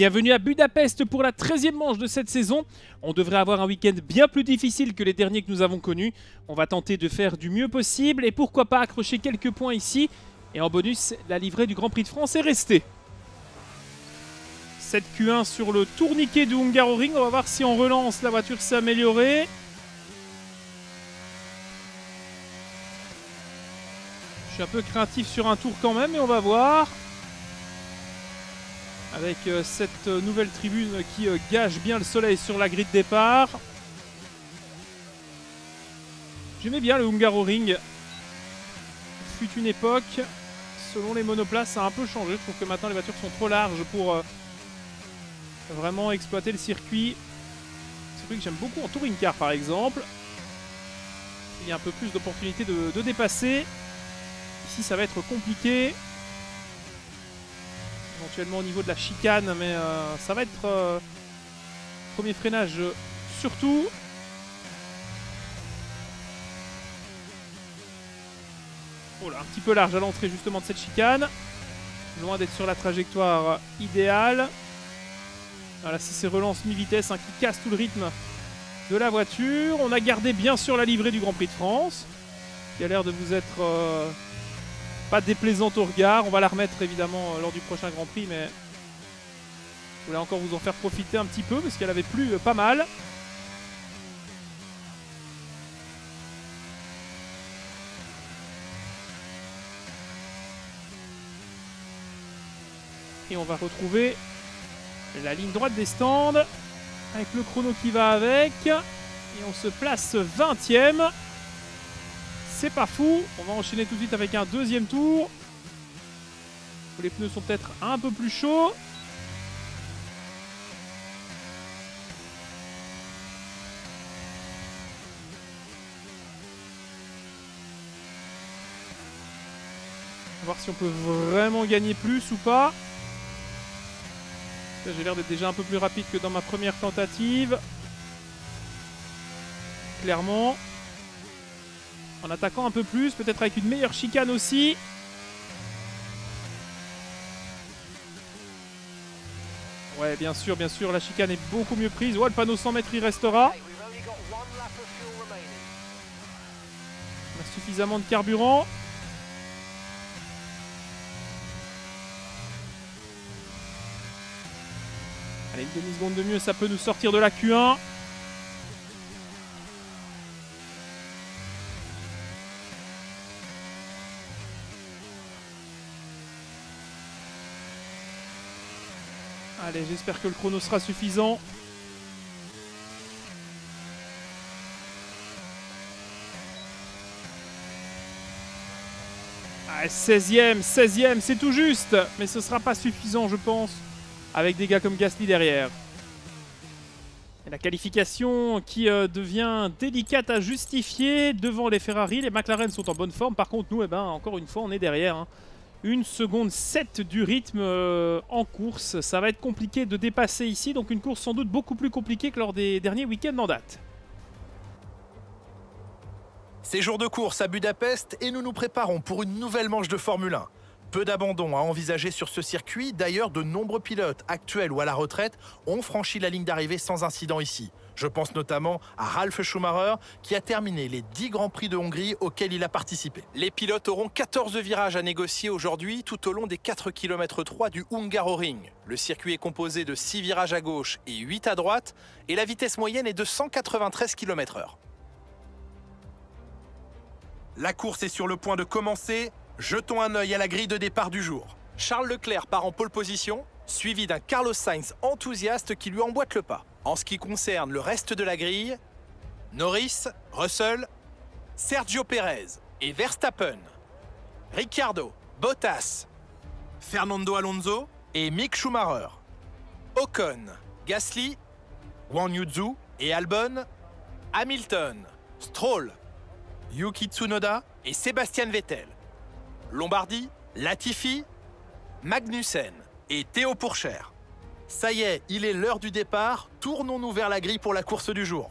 Bienvenue à Budapest pour la 13e manche de cette saison. On devrait avoir un week-end bien plus difficile que les derniers que nous avons connus. On va tenter de faire du mieux possible et pourquoi pas accrocher quelques points ici. Et en bonus, la livrée du Grand Prix de France est restée. 7 Q1 sur le tourniquet du Hungaroring. On va voir si on relance, la voiture s'est améliorée. Je suis un peu craintif sur un tour quand même, mais on va voir avec euh, cette euh, nouvelle tribune qui euh, gage bien le soleil sur la grille de départ. J'aimais bien le Hungaroring. Fut une époque, selon les monoplaces, ça a un peu changé. Je trouve que maintenant les voitures sont trop larges pour vraiment exploiter le circuit. C'est que j'aime beaucoup en touring car par exemple. Il y a un peu plus d'opportunités de dépasser. Ici ça va être compliqué éventuellement au niveau de la chicane, mais euh, ça va être euh, premier freinage surtout. Oh là, un petit peu large à l'entrée justement de cette chicane. Loin d'être sur la trajectoire idéale. Voilà, c'est ces relances mi-vitesse hein, qui cassent tout le rythme de la voiture. On a gardé bien sûr la livrée du Grand Prix de France, qui a l'air de vous être euh, pas déplaisante au regard. On va la remettre évidemment euh, lors du prochain Grand Prix, mais je voulais encore vous en faire profiter un petit peu parce qu'elle avait plu euh, pas mal. Et on va retrouver la ligne droite des stands avec le chrono qui va avec. Et on se place 20ème. C'est pas fou. On va enchaîner tout de suite avec un deuxième tour. Les pneus sont peut-être un peu plus chauds. On va voir si on peut vraiment gagner plus ou pas. J'ai l'air d'être déjà un peu plus rapide que dans ma première tentative. Clairement. En attaquant un peu plus, peut-être avec une meilleure chicane aussi. Ouais, bien sûr, bien sûr, la chicane est beaucoup mieux prise. Ouais, le panneau 100 mètres, il restera. On a suffisamment de carburant. Allez, une demi-seconde de mieux, ça peut nous sortir de la Q1. Allez, j'espère que le chrono sera suffisant. Ah, 16ème, 16ème, c'est tout juste. Mais ce sera pas suffisant, je pense, avec des gars comme Gasly derrière. La qualification qui euh, devient délicate à justifier devant les Ferrari. Les McLaren sont en bonne forme. Par contre, nous, eh ben, encore une fois, on est derrière. Hein. Une seconde 7 du rythme euh, en course. Ça va être compliqué de dépasser ici, donc une course sans doute beaucoup plus compliquée que lors des derniers week-ends en date. C'est jour de course à Budapest et nous nous préparons pour une nouvelle manche de Formule 1. Peu d'abandon à envisager sur ce circuit, d'ailleurs de nombreux pilotes, actuels ou à la retraite, ont franchi la ligne d'arrivée sans incident ici. Je pense notamment à Ralf Schumacher qui a terminé les 10 Grands Prix de Hongrie auxquels il a participé. Les pilotes auront 14 virages à négocier aujourd'hui tout au long des 4 km 3 du Hungaroring. Le circuit est composé de 6 virages à gauche et 8 à droite et la vitesse moyenne est de 193 km/h. La course est sur le point de commencer. Jetons un œil à la grille de départ du jour. Charles Leclerc part en pole position, suivi d'un Carlos Sainz enthousiaste qui lui emboîte le pas. En ce qui concerne le reste de la grille, Norris, Russell, Sergio Perez et Verstappen, Ricciardo, Bottas, Fernando Alonso et Mick Schumacher, Ocon, Gasly, Wang Yuzu et Albon, Hamilton, Stroll, Yuki Tsunoda et Sébastien Vettel, Lombardie, Latifi, Magnussen et Théo Pourchère. Ça y est, il est l'heure du départ, tournons-nous vers la grille pour la course du jour.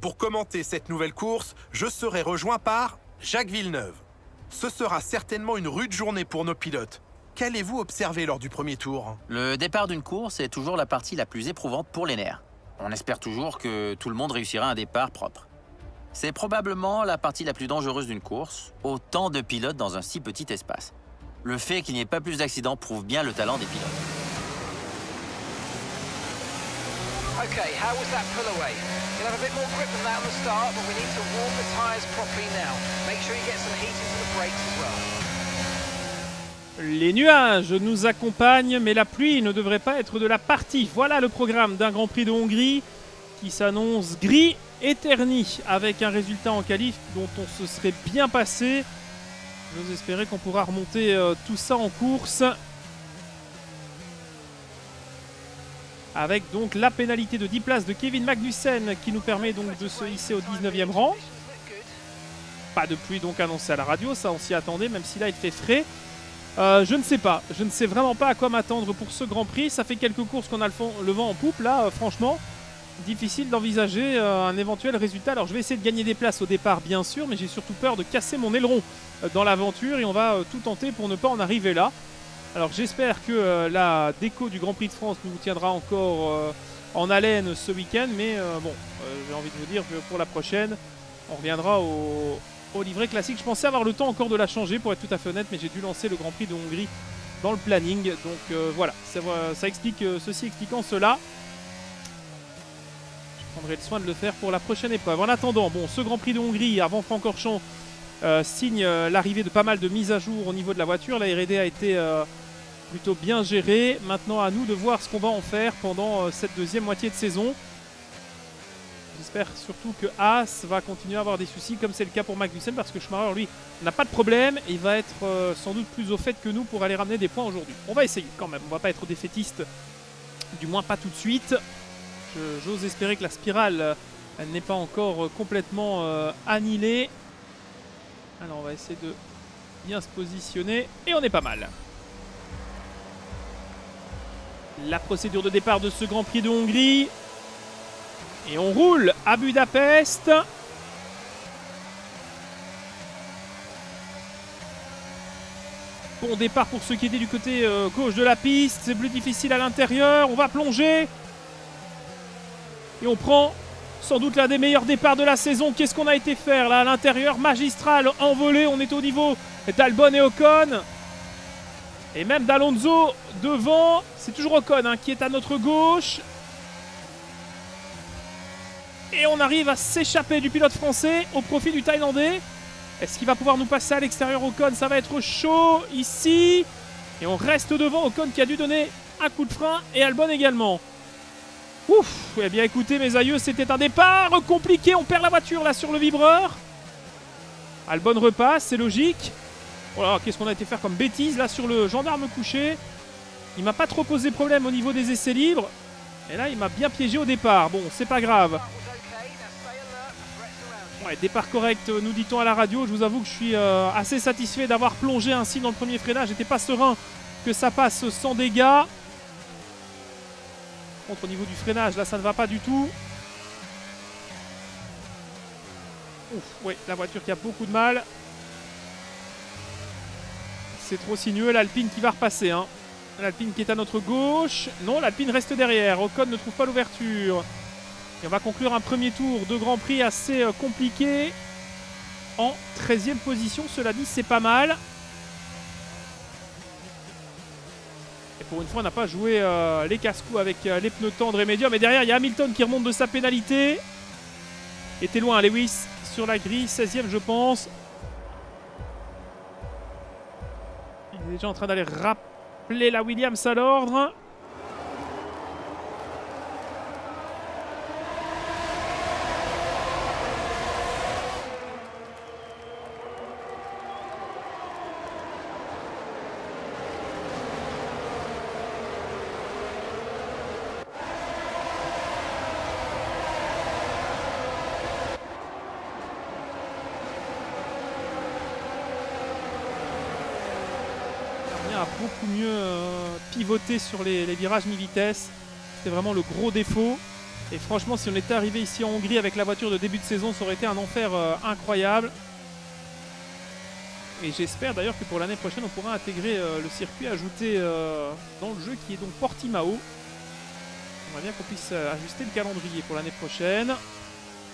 Pour commenter cette nouvelle course, je serai rejoint par Jacques Villeneuve. Ce sera certainement une rude journée pour nos pilotes, Qu'allez-vous observer lors du premier tour? Le départ d'une course est toujours la partie la plus éprouvante pour les nerfs. On espère toujours que tout le monde réussira un départ propre. C'est probablement la partie la plus dangereuse d'une course, autant de pilotes dans un si petit espace. Le fait qu'il n'y ait pas plus d'accidents prouve bien le talent des pilotes. Okay, how was that pull away? You'll have a bit more grip than that on the start, but we need to warm the properly now. Make sure you get some heat into the brakes as well. Les nuages nous accompagnent, mais la pluie ne devrait pas être de la partie. Voilà le programme d'un Grand Prix de Hongrie qui s'annonce gris et terni avec un résultat en qualif dont on se serait bien passé. J'ose espérer qu'on pourra remonter euh, tout ça en course. Avec donc la pénalité de 10 places de Kevin Magnussen qui nous permet donc de se hisser au 19e rang. Pas de pluie donc annoncée à la radio, ça on s'y attendait, même si là il fait frais. Euh, je ne sais pas, je ne sais vraiment pas à quoi m'attendre pour ce Grand Prix. Ça fait quelques courses qu'on a le, vent en poupe, là, euh, franchement, difficile d'envisager euh, un éventuel résultat. Alors je vais essayer de gagner des places au départ, bien sûr, mais j'ai surtout peur de casser mon aileron dans l'aventure et on va tout tenter pour ne pas en arriver là. Alors j'espère que euh, la déco du Grand Prix de France nous tiendra encore euh, en haleine ce week-end, mais euh, bon, j'ai envie de vous dire que pour la prochaine, on reviendra au, livret classique. Je pensais avoir le temps encore de la changer pour être tout à fait honnête, mais j'ai dû lancer le Grand Prix de Hongrie dans le planning. Donc voilà, ça, explique ceci expliquant cela. Je prendrai le soin de le faire pour la prochaine épreuve. En attendant, bon, ce Grand Prix de Hongrie avant Francorchamps euh, signe euh, l'arrivée de pas mal de mises à jour au niveau de la voiture. La R&D a été euh, plutôt bien gérée. Maintenant, à nous de voir ce qu'on va en faire pendant cette deuxième moitié de saison. J'espère surtout que Haas va continuer à avoir des soucis, comme c'est le cas pour Magnussen, parce que Schumacher, lui, n'a pas de problème il va être sans doute plus au fait que nous pour aller ramener des points aujourd'hui. On va essayer quand même, on va pas être défaitiste, du moins pas tout de suite. J'ose espérer que la spirale n'est pas encore complètement annihilée. Alors on va essayer de bien se positionner et on est pas mal. La procédure de départ de ce Grand Prix de Hongrie. Et on roule à Budapest. Bon départ pour ceux qui étaient du côté euh, gauche de la piste. C'est plus difficile à l'intérieur. On va plonger. Et on prend sans doute l'un des meilleurs départs de la saison. Qu'est-ce qu'on a été faire là à l'intérieur Magistral, envolé. On est au niveau d'Albon et Ocon. Et même d'Alonso devant. C'est toujours Ocon hein, qui est à notre gauche. Et on arrive à s'échapper du pilote français au profit du Thaïlandais. Est-ce qu'il va pouvoir nous passer à l'extérieur Ocon? Ça va être chaud ici. Et on reste devant Ocon qui a dû donner un coup de frein et Albon également. Ouf Eh bien écoutez mes aïeux, c'était un départ compliqué. On perd la voiture là sur le vibreur. Albon repasse, c'est logique. Oh là, qu'est-ce qu'on a été faire comme bêtise là sur le gendarme couché? Il m'a pas trop posé problème au niveau des essais libres. Et là, il m'a bien piégé au départ. Bon, c'est pas grave. Ouais, départ correct, euh, nous dit-on à la radio. Je vous avoue que je suis euh, assez satisfait d'avoir plongé ainsi dans le premier freinage. J'étais pas serein que ça passe sans dégâts. Contre, au niveau du freinage, là, ça ne va pas du tout. Ouf, ouais, la voiture qui a beaucoup de mal. C'est trop sinueux, l'Alpine qui va repasser. Hein. L'Alpine qui est à notre gauche. Non, l'Alpine reste derrière. Ocon ne trouve pas l'ouverture. Et on va conclure un premier tour de Grand Prix assez euh, compliqué. En 13e position, cela dit, c'est pas mal. Et pour une fois, on n'a pas joué euh, les casse-coups avec euh, les pneus tendres et médiums. Et derrière, il y a Hamilton qui remonte de sa pénalité. Était loin, Lewis, sur la grille. 16e, je pense. Il est déjà en train d'aller rappeler la Williams à l'ordre. Dernier a beaucoup mieux pivoté sur les, virages mi-vitesse. C'était vraiment le gros défaut. Et franchement, si on était arrivé ici en Hongrie avec la voiture de début de saison, ça aurait été un enfer euh, incroyable. Et j'espère d'ailleurs que pour l'année prochaine, on pourra intégrer euh, le circuit ajouté euh, dans le jeu qui est donc Portimao. J'aimerais bien qu'on puisse ajuster le calendrier pour l'année prochaine.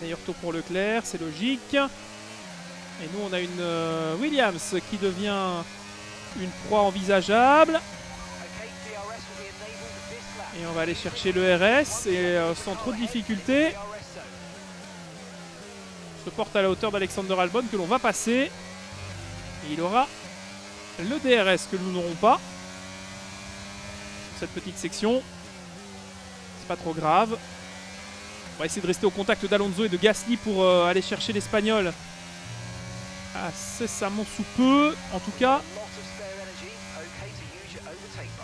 Meilleur tour pour Leclerc, c'est logique. Et nous, on a une Williams qui devient une proie envisageable. Et on va aller chercher le RS et euh, sans trop de zone. se porte à la hauteur d'Alexander Albon que l'on va passer. Et il aura le DRS que nous n'aurons pas. Cette petite section. C'est pas trop grave. On va essayer de rester au contact d'Alonso et de Gasly pour euh, aller chercher l'Espagnol incessamment sous peu. En tout cas,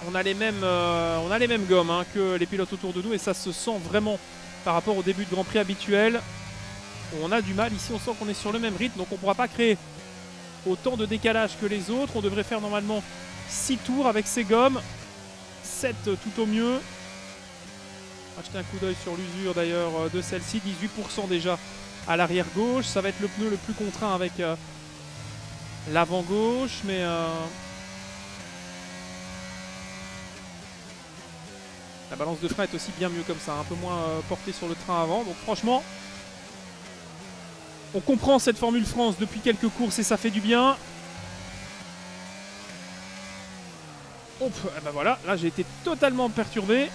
on a les mêmes, euh, on a les mêmes gommes hein, que les pilotes autour de nous et ça se sent vraiment par rapport au début de Grand Prix habituel. On a du mal ici, on sent qu'on est sur le même rythme donc on ne pourra pas créer autant de décalage que les autres. On devrait faire normalement 6 tours avec ces gommes, 7 tout au mieux. Jeter un coup d'œil sur l'usure d'ailleurs euh, de celle-ci, 18% déjà à l'arrière gauche. Ça va être le pneu le plus contraint avec euh, l'avant gauche, mais La balance de frein est aussi bien mieux comme ça, un peu moins euh, portée sur le train avant. Donc franchement, on comprend cette Formule France depuis quelques courses et ça fait du bien. Hop, eh ben voilà, là j'ai été totalement perturbé.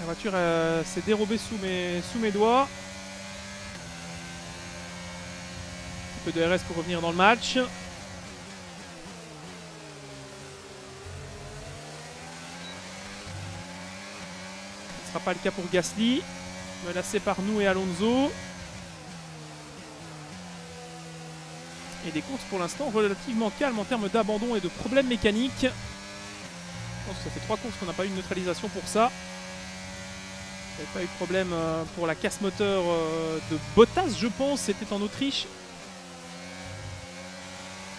La voiture euh, s'est dérobée sous mes, sous mes doigts. Un peu de RS pour revenir dans le match. Pas le cas pour Gasly. Menacé par nous et Alonso. Et des courses pour l'instant relativement calmes en termes d'abandon et de problèmes mécaniques. Je pense que ça fait trois courses qu'on n'a pas eu de neutralisation pour ça. Il n'y avait pas eu de problème euh, pour la casse moteur euh, de Bottas, je pense. C'était en Autriche.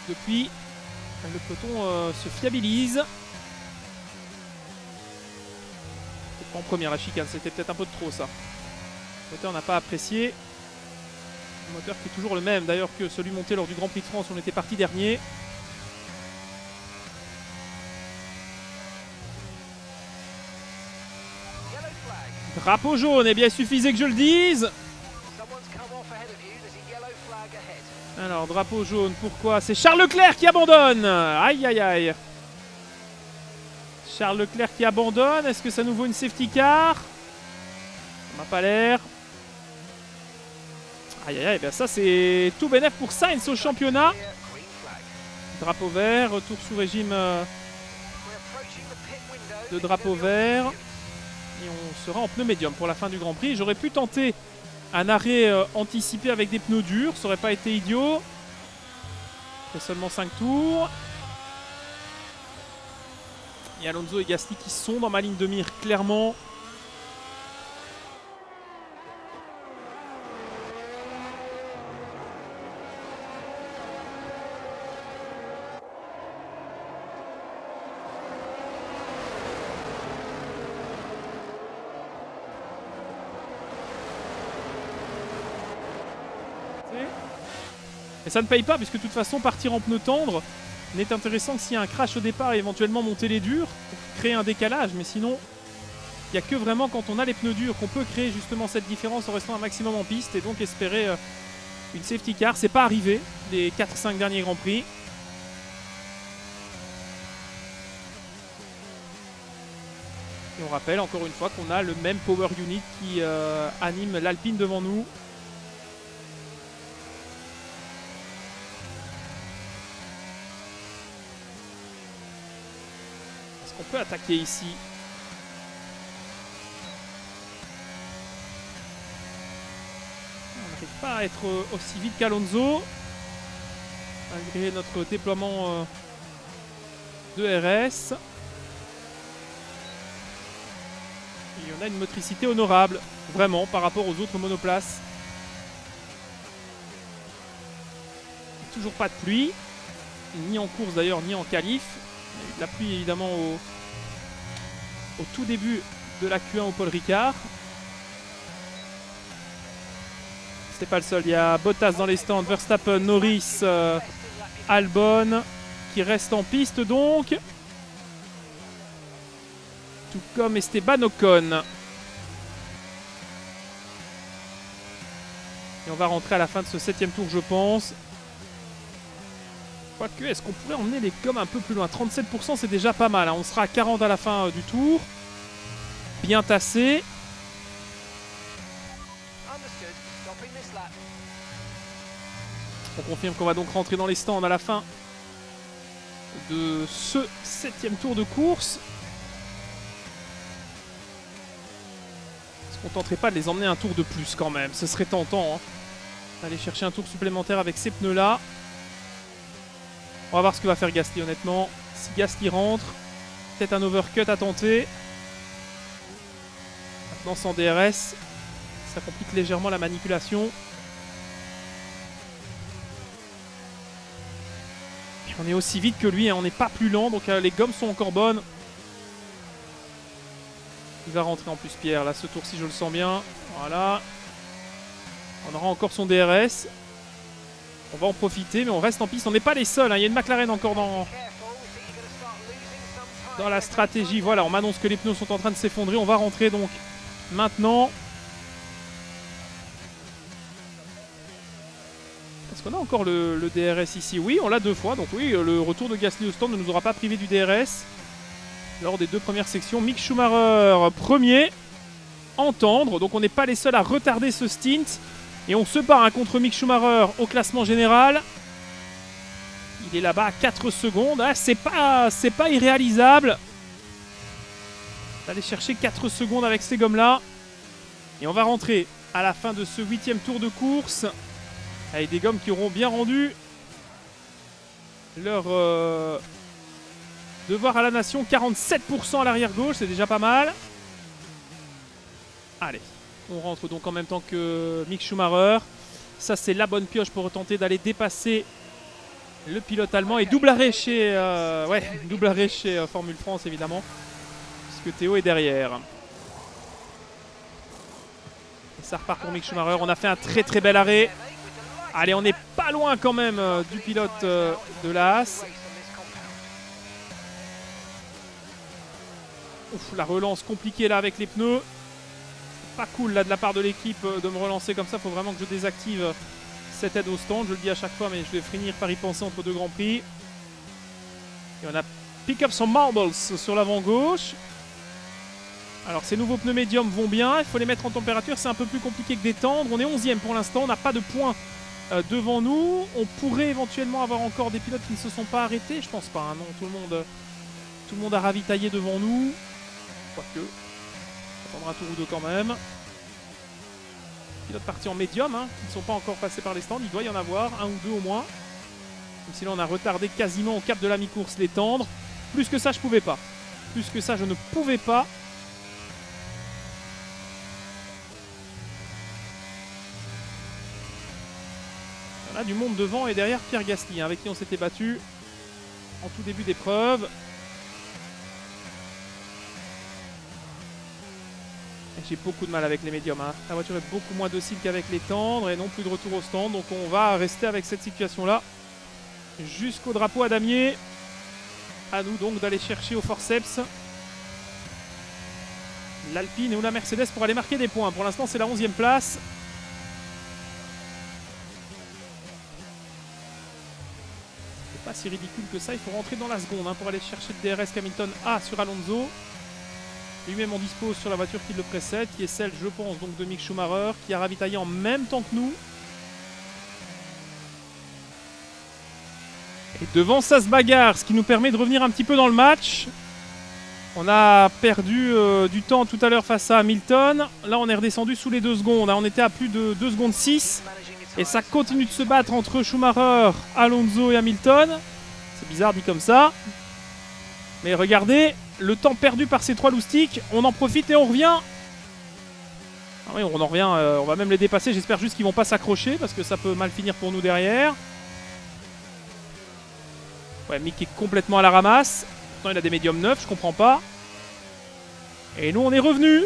Depuis, le peloton euh, se fiabilise. En première la chicane, c'était peut-être un peu de trop ça. Le moteur n'a pas apprécié. Le moteur qui est toujours le même d'ailleurs que celui monté lors du Grand Prix de France, on était parti dernier. Drapeau jaune, eh bien il suffisait que je le dise. Alors, drapeau jaune, pourquoi? C'est Charles Leclerc qui abandonne Aïe aïe aïe Charles Leclerc qui abandonne, est-ce que ça nous vaut une safety car? Ça m'a pas l'air. Aïe aïe aïe, ben ça c'est tout bénef pour Sainz au championnat. Drapeau vert, retour sous régime euh, de drapeau vert. Et on sera en pneu médium pour la fin du Grand Prix. J'aurais pu tenter un arrêt euh, anticipé avec des pneus durs, ça aurait pas été idiot. Fait seulement 5 tours. A Alonso et Gasly qui sont dans ma ligne de mire clairement. Et ça ne paye pas, puisque de toute façon, partir en pneu tendre n'est intéressant que s'il y a un crash au départ et éventuellement monter les durs créer un décalage. Mais sinon, il n'y a que vraiment quand on a les pneus durs qu'on peut créer justement cette différence en restant un maximum en piste et donc espérer euh, une safety car. C'est pas arrivé les 4-5 derniers Grands Prix. Et on rappelle encore une fois qu'on a le même power unit qui euh, anime l'Alpine devant nous. Qu'on peut attaquer ici On n'arrive pas à être aussi vite qu'Alonso. Malgré notre déploiement euh, de RS. Et on a une motricité honorable, vraiment, par rapport aux autres monoplaces. Toujours pas de pluie, ni en course d'ailleurs, ni en qualif. La pluie évidemment au, tout début de la Q1 au Paul Ricard. c'est pas le seul. Il y a Bottas dans les stands, Verstappen, Norris, euh, Albon qui reste en piste donc. Tout comme Esteban Ocon. Et on va rentrer à la fin de ce septième tour, je pense. Quoique, est-ce qu'on pourrait emmener les gommes un peu plus loin? 37%, c'est déjà pas mal. hein. On sera à 40 à la fin euh, du tour. Bien tassé. On confirme qu'on va donc rentrer dans les stands à la fin de ce septième tour de course. Est-ce qu'on tenterait pas de les emmener un tour de plus quand même? Ce serait tentant. hein. Aller chercher un tour supplémentaire avec ces pneus là. On va voir ce que va faire Gasly honnêtement. Si Gasly rentre, peut-être un overcut à tenter. Maintenant sans DRS, ça complique légèrement la manipulation. On est aussi vite que lui, hein, on n'est pas plus lent, donc euh, les gommes sont encore bonnes. Il va rentrer en plus Pierre, là ce tour-ci je le sens bien. Voilà. On aura encore son DRS. On va en profiter, mais on reste en piste. On n'est pas les seuls, hein, il y a une McLaren encore dans, dans la stratégie. Voilà, on m'annonce que les pneus sont en train de s'effondrer. On va rentrer donc maintenant. Est-ce qu'on a encore le, le DRS ici Oui, on l'a deux fois. Donc oui, le retour de Gasly au stand ne nous aura pas privé du DRS lors des deux premières sections. Mick Schumacher premier. Entendre. Donc on n'est pas les seuls à retarder ce stint. Et on se bat hein, contre Mick Schumacher au classement général. Il est là-bas à 4 secondes. Ah, c'est pas, pas irréalisable. D'aller chercher 4 secondes avec ces gommes-là. Et on va rentrer à la fin de ce huitième tour de course. Avec des gommes qui auront bien rendu leur euh, devoir à la nation. 47% à l'arrière gauche, c'est déjà pas mal. Allez, on rentre donc en même temps que Mick Schumacher. Ça, c'est la bonne pioche pour tenter d'aller dépasser le pilote allemand. Et double arrêt chez, euh, double arrêt chez euh, Formule France, évidemment. Puisque Théo est derrière. Et ça repart pour Mick Schumacher. On a fait un très très bel arrêt. Allez, on n'est pas loin quand même euh, du pilote de la Haas. La relance compliquée là avec les pneus. Pas cool là de la part de l'équipe euh, de me relancer comme ça. Faut vraiment que je désactive euh, cette aide au stand. Je le dis à chaque fois, mais je vais finir par y penser entre deux grands prix. Et on a pick up son marbles sur l'avant gauche. Alors ces nouveaux pneus médiums vont bien. Il faut les mettre en température. C'est un peu plus compliqué que d'étendre. On est 11e pour l'instant. On n'a pas de points euh, devant nous. On pourrait éventuellement avoir encore des pilotes qui ne se sont pas arrêtés. Je pense pas. hein, non, tout le monde, tout le monde a ravitaillé devant nous. Quoique. Un tour ou deux quand même. Pilotes partis en médium, hein, qui ne sont pas encore passés par les stands. Il doit y en avoir, un ou deux au moins. Même si là on a retardé quasiment au cap de la mi-course les tendres. Plus que ça, je pouvais pas. Plus que ça, je ne pouvais pas. On a du monde devant et derrière Pierre Gasly, hein, avec qui on s'était battu en tout début d'épreuve. J'ai beaucoup de mal avec les médiums. hein. La voiture est beaucoup moins docile qu'avec les tendres et non plus de retour au stand. Donc on va rester avec cette situation-là jusqu'au drapeau à damier. À nous donc d'aller chercher au forceps l'Alpine ou la Mercedes pour aller marquer des points. Pour l'instant, c'est la 11e place. C'est pas si ridicule que ça. Il faut rentrer dans la seconde hein, pour aller chercher le DRS Hamilton A sur Alonso. Lui-même en dispose sur la voiture qui le précède, qui est celle, je pense, donc de Mick Schumacher, qui a ravitaillé en même temps que nous. Et devant, ça se bagarre, ce qui nous permet de revenir un petit peu dans le match. On a perdu euh, du temps tout à l'heure face à Hamilton. Là, on est redescendu sous les 2 secondes. hein. On était à plus de 2 secondes 6. Managing your Et ça continue de se battre entre Schumacher, Alonso et Hamilton. C'est bizarre dit comme ça. Mais regardez, le temps perdu par ces trois loustiques, on en profite et on revient. Ah oui, on en revient, euh, on va même les dépasser. J'espère juste qu'ils vont pas s'accrocher parce que ça peut mal finir pour nous derrière. Ouais, Mick est complètement à la ramasse. Pourtant, il a des médiums neufs, je comprends pas. Et nous, on est revenus.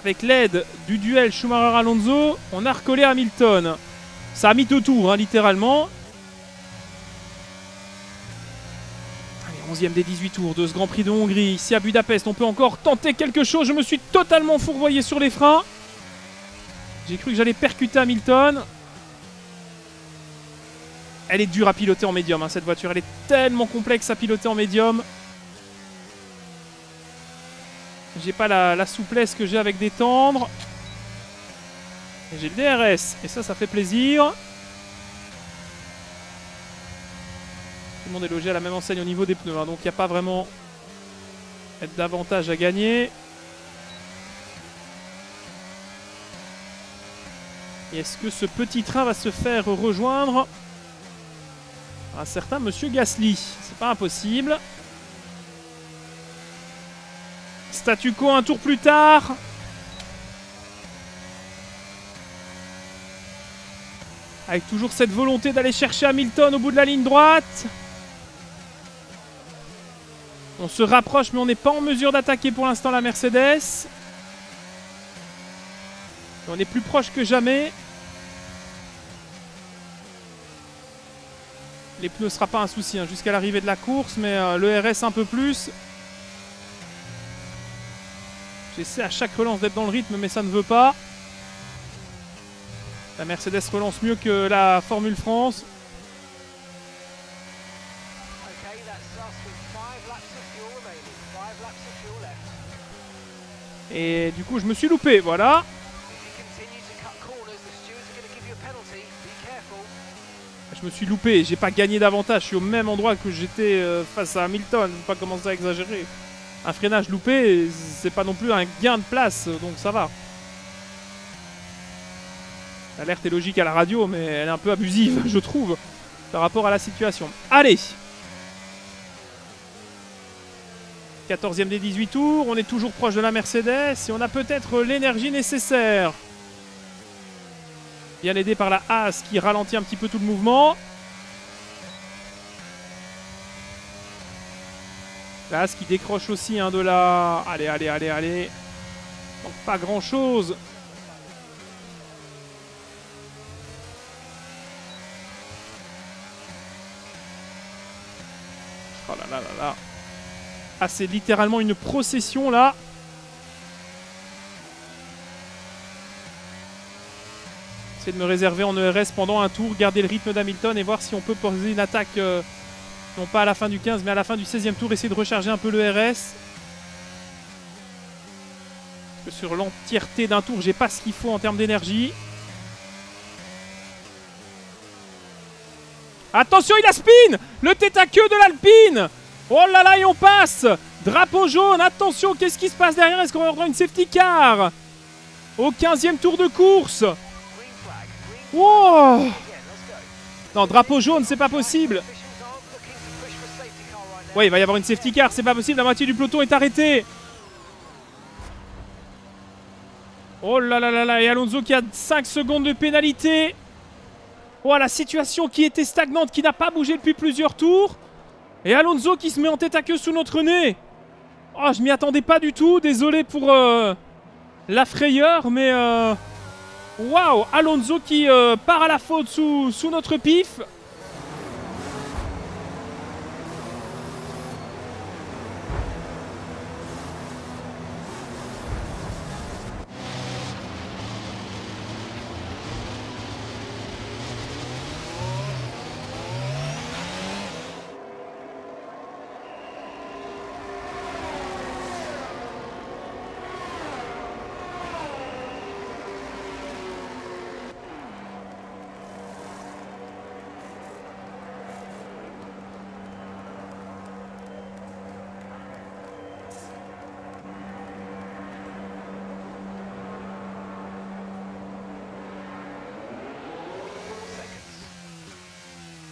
avec l'aide du duel Schumacher-Alonso, on a recollé Hamilton. Ça a mis deux tours, hein, littéralement. 11e des 18 tours de ce Grand Prix de Hongrie. Ici à Budapest, on peut encore tenter quelque chose. Je me suis totalement fourvoyé sur les freins. J'ai cru que j'allais percuter Hamilton. Elle est dure à piloter en médium, hein, cette voiture. Elle est tellement complexe à piloter en médium. J'ai pas la, souplesse que j'ai avec des tendres. J'ai le DRS. Et ça, ça fait plaisir. Tout le monde est logé à la même enseigne au niveau des pneus. hein, donc il n'y a pas vraiment d'avantage à gagner. Et est-ce que ce petit train va se faire rejoindre un certain Monsieur Gasly? C'est pas impossible. Statu quo un tour plus tard. Avec toujours cette volonté d'aller chercher Hamilton au bout de la ligne droite. On se rapproche mais on n'est pas en mesure d'attaquer pour l'instant la Mercedes. On est plus proche que jamais. Les pneus ne sera pas un souci hein, jusqu'à l'arrivée de la course, mais euh, le RS un peu plus. J'essaie à chaque relance d'être dans le rythme, mais ça ne veut pas. La Mercedes relance mieux que la Formule France. Et du coup, je me suis loupé, voilà. Je me suis loupé, j'ai pas gagné d'avantage. Je suis au même endroit que j'étais euh, face à Hamilton. Faut pas commencer à exagérer. Un freinage loupé, c'est pas non plus un gain de place, donc ça va. L'alerte est logique à la radio, mais elle est un peu abusive, je trouve, par rapport à la situation. Allez 14e des 18 tours, on est toujours proche de la Mercedes et on a peut-être l'énergie nécessaire. Bien aidé par la Haas qui ralentit un petit peu tout le mouvement. La Haas qui décroche aussi un de la... Allez, allez, allez, allez. Donc pas grand-chose. Oh là là là là. Ah, c'est littéralement une procession là. Essayer de me réserver en ERS pendant un tour, garder le rythme d'Hamilton et voir si on peut poser une attaque, euh, non pas à la fin du 15, mais à la fin du 16e tour, essayer de recharger un peu le RS. Parce que sur l'entièreté d'un tour, j'ai pas ce qu'il faut en termes d'énergie. Attention, il a spin Le tête à queue de l'Alpine Oh là là, et on passe! Drapeau jaune, attention, qu'est-ce qui se passe derrière? Est-ce qu'on va avoir une safety car? Au 15e tour de course! Wow. Non, drapeau jaune, c'est pas possible. Ouais, il va y avoir une safety car, c'est pas possible, la moitié du peloton est arrêté Oh là là là là, et Alonso qui a 5 secondes de pénalité! Oh, la situation qui était stagnante, qui n'a pas bougé depuis plusieurs tours Et Alonso qui se met en tête à queue sous notre nez. Oh, je m'y attendais pas du tout, désolé pour euh, la frayeur, mais... euh, Waouh Alonso qui euh, part à la faute sous, sous notre pif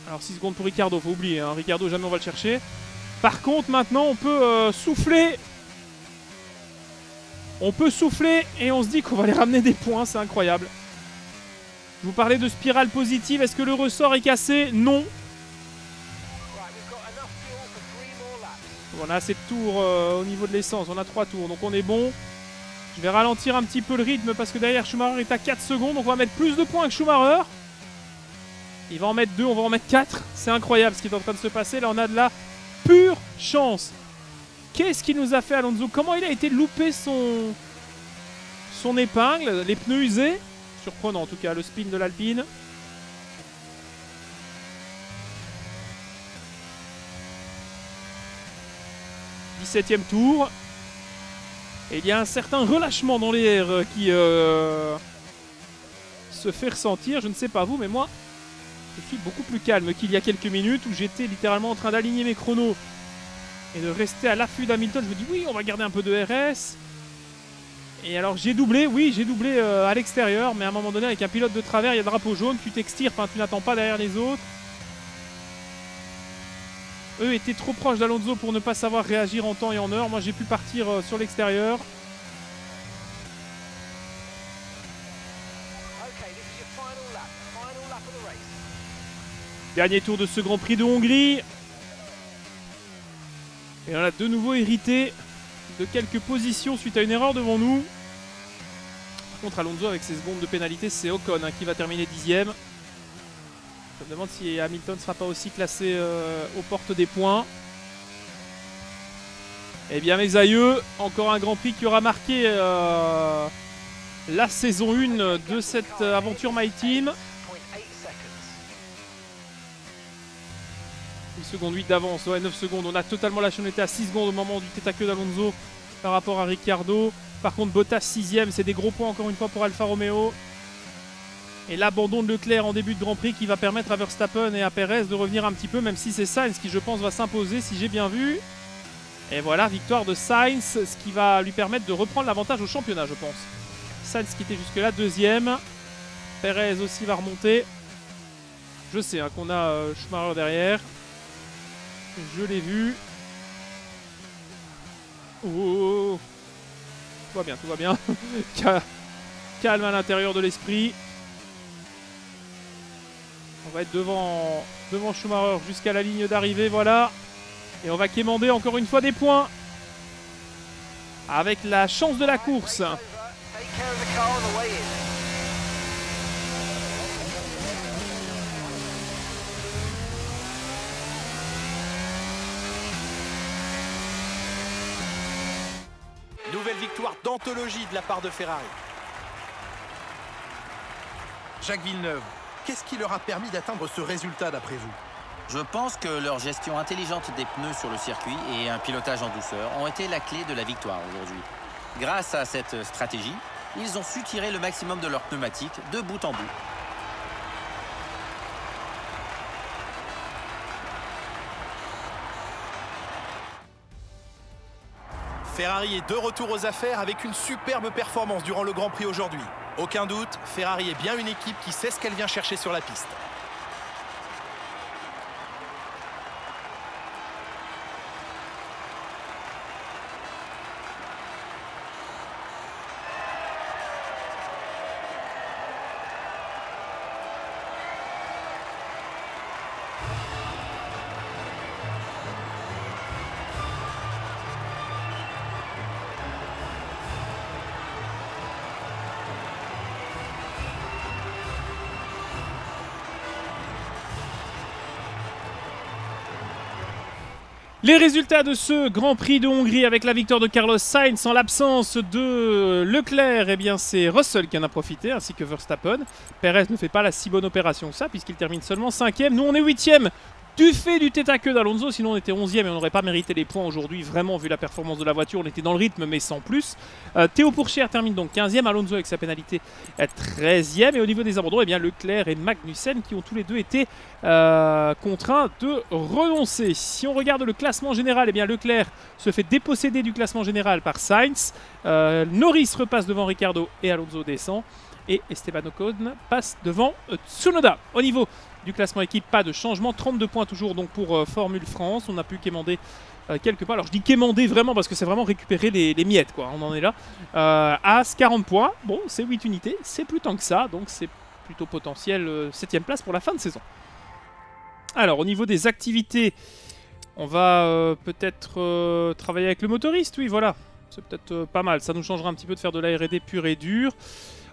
Alors 6 secondes pour Ricardo, faut oublier, hein. Ricardo jamais on va le chercher. Par contre maintenant on peut euh, souffler. On peut souffler et on se dit qu'on va les ramener des points, c'est incroyable. Je vous parlais de spirale positive, est-ce que le ressort est cassé? Non. On a assez de tours au niveau de l'essence, on a 3 tours, donc on est bon. Je vais ralentir un petit peu le rythme parce que derrière Schumacher est à 4 secondes. Donc on va mettre plus de points que Schumacher. Il va en mettre 2, on va en mettre 4. C'est incroyable ce qui est en train de se passer. Là, on a de la pure chance. Qu'est-ce qu'il nous a fait Alonso? Comment il a été loupé son, son épingle Les pneus usés? Surprenant en tout cas, le spin de l'Alpine. « 17ème tour. Et il y a un certain relâchement dans l'air qui euh, se fait ressentir. Je ne sais pas vous, mais moi, je suis beaucoup plus calme qu'il y a quelques minutes où j'étais littéralement en train d'aligner mes chronos et de rester à l'affût d'Hamilton. Je me dis oui, on va garder un peu de RS. Et alors j'ai doublé, oui, j'ai doublé euh, à l'extérieur, mais à un moment donné, avec un pilote de travers, il y a le drapeau jaune, tu t'extires, tu n'attends pas derrière les autres. Eux étaient trop proches d'Alonso pour ne pas savoir réagir en temps et en heure. Moi, j'ai pu partir euh, sur l'extérieur. Dernier tour de ce Grand Prix de Hongrie. Et on a de nouveau hérité de quelques positions suite à une erreur devant nous. Par contre, Alonso avec ses secondes de pénalité, c'est Ocon hein, qui va terminer dixième. Je me demande si Hamilton ne sera pas aussi classé euh, aux portes des points. Eh bien, mes aïeux, encore un Grand Prix qui aura marqué euh, la saison 1 de cette aventure My Team. Secondes, 8 d'avance, ouais 9 secondes. On a totalement lâché, on était à 6 secondes au moment du tête à queue d'Alonso par rapport à Ricciardo. Par contre, Bottas 6ème, c'est des gros points encore une fois pour Alfa Romeo. Et l'abandon de Leclerc en début de Grand Prix qui va permettre à Verstappen et à Perez de revenir un petit peu, même si c'est Sainz qui, je pense, va s'imposer si j'ai bien vu. Et voilà, victoire de Sainz, ce qui va lui permettre de reprendre l'avantage au championnat, je pense. Sainz qui était jusque-là deuxième. Perez aussi va remonter. Je sais hein, qu'on a euh, Schumacher derrière. Je l'ai vu. Oh, Tout va bien, tout va bien. Calme à l'intérieur de l'esprit. On va être devant, devant Schumacher jusqu'à la ligne d'arrivée, voilà. Et on va quémander encore une fois des points. Avec la chance de la course. Nouvelle victoire d'anthologie de la part de Ferrari. Jacques Villeneuve, qu'est-ce qui leur a permis d'atteindre ce résultat d'après vous? Je pense que leur gestion intelligente des pneus sur le circuit et un pilotage en douceur ont été la clé de la victoire aujourd'hui. Grâce à cette stratégie, ils ont su tirer le maximum de leurs pneumatiques de bout en bout. Ferrari est de retour aux affaires avec une superbe performance durant le Grand Prix aujourd'hui. Aucun doute, Ferrari est bien une équipe qui sait ce qu'elle vient chercher sur la piste. Les résultats de ce Grand Prix de Hongrie avec la victoire de Carlos Sainz en l'absence de Leclerc, eh bien c'est Russell qui en a profité ainsi que Verstappen. Perez ne fait pas la si bonne opération que ça puisqu'il termine seulement 5ème. Nous on est 8ème du fait du tête à queue d'Alonso, sinon on était 11ème et on n'aurait pas mérité les points aujourd'hui, vraiment vu la performance de la voiture, on était dans le rythme mais sans plus. Euh, Théo Pourchère termine donc 15ème, Alonso avec sa pénalité 13ème et au niveau des abandons, eh bien Leclerc et Magnussen qui ont tous les deux été euh, contraints de renoncer. Si on regarde le classement général, eh bien Leclerc se fait déposséder du classement général par Sainz, euh, Norris repasse devant Ricardo et Alonso descend et Esteban Ocon passe devant Tsunoda. Au niveau du classement équipe, pas de changement. 32 points toujours donc pour euh, Formule France. On a pu quémander euh, quelques points. Alors je dis quémander vraiment parce que c'est vraiment récupérer les, miettes quoi. On en est là. Euh, As 40 points. Bon, c'est 8 unités. C'est plus tant que ça. Donc c'est plutôt potentiel 7ème place pour la fin de saison. Alors au niveau des activités, on va peut-être travailler avec le motoriste. Oui, voilà. C'est peut-être euh, pas mal. Ça nous changera un petit peu de faire de la R&D pure et dure.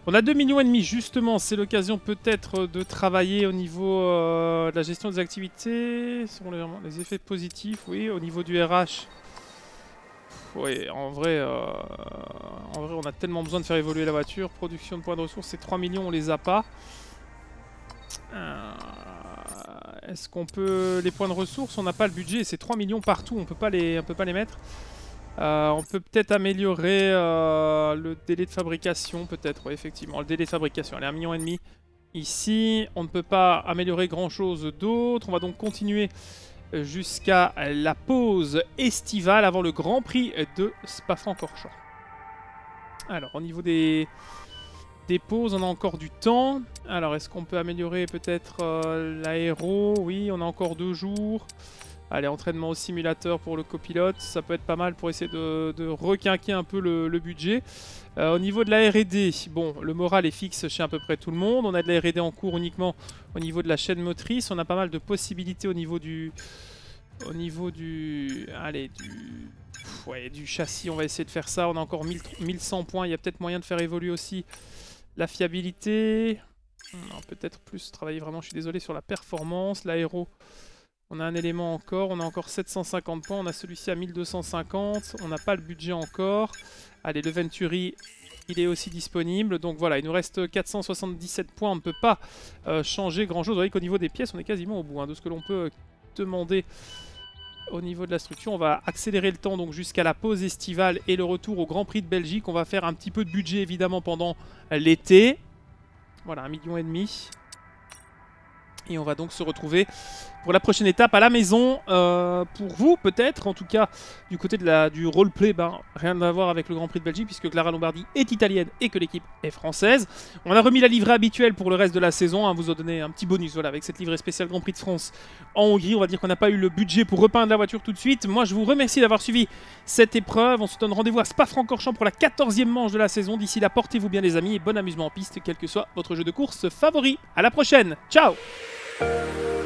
On a 2 millions et demi, justement. C'est l'occasion peut-être de travailler au niveau euh, de la gestion des activités. Sont les, les effets positifs, oui. Au niveau du RH, oui, en vrai, euh, en vrai, on a tellement besoin de faire évoluer la voiture. Production de points de ressources, c'est 3 millions, on les a pas. Euh, Est-ce qu'on peut... Les points de ressources, on n'a pas le budget, c'est 3 millions partout, on peut pas les, on peut pas les mettre. Euh, on peut peut-être améliorer euh, le délai de fabrication, peut-être, effectivement. Le délai de fabrication, elle est à 1,5 million. Ici, on ne peut pas améliorer grand-chose d'autre. On va donc continuer jusqu'à la pause estivale avant le Grand Prix de Spa-Francorchamps. Alors, au niveau des, des pauses, on a encore du temps. Alors, est-ce qu'on peut améliorer peut-être euh, l'aéro? Oui, on a encore deux jours. Allez, entraînement au simulateur pour le copilote, ça peut être pas mal pour essayer de, requinquer un peu le, budget. Euh, au niveau de la R&D, bon, le moral est fixe chez à peu près tout le monde. On a de la R&D en cours uniquement au niveau de la chaîne motrice. On a pas mal de possibilités au niveau du... Au niveau du... Allez, du... Ouais, du châssis, on va essayer de faire ça. On a encore 1000 1100 points. Il y a peut-être moyen de faire évoluer aussi la fiabilité. Peut-être plus travailler vraiment, je suis désolé, sur la performance. L'aéro, on a un élément encore. On a encore 750 points. On a celui-ci à 1250. On n'a pas le budget encore. Allez, le Venturi, il est aussi disponible. Donc voilà, il nous reste 477 points. On ne peut pas euh, changer grand-chose. Vous voyez qu'au niveau des pièces, on est quasiment au bout hein, de ce que l'on peut euh, demander au niveau de la structure. On va accélérer le temps donc jusqu'à la pause estivale et le retour au Grand Prix de Belgique. On va faire un petit peu de budget évidemment pendant l'été. Voilà, un million et demi. Et on va donc se retrouver pour la prochaine étape à la maison. Euh, pour vous, peut-être, en tout cas, du côté de la, du roleplay, ben, rien à voir avec le Grand Prix de Belgique, puisque Clara Lombardi est italienne et que l'équipe est française. On a remis la livrée habituelle pour le reste de la saison. Hein, vous a donné un petit bonus voilà, avec cette livrée spéciale Grand Prix de France en Hongrie. On va dire qu'on n'a pas eu le budget pour repeindre la voiture tout de suite. Moi, je vous remercie d'avoir suivi cette épreuve. On se donne rendez-vous à Spa-Francorchamps pour la 14e manche de la saison. D'ici là, portez-vous bien, les amis, et bon amusement en piste, quel que soit votre jeu de course favori. À la prochaine. Ciao Thank you.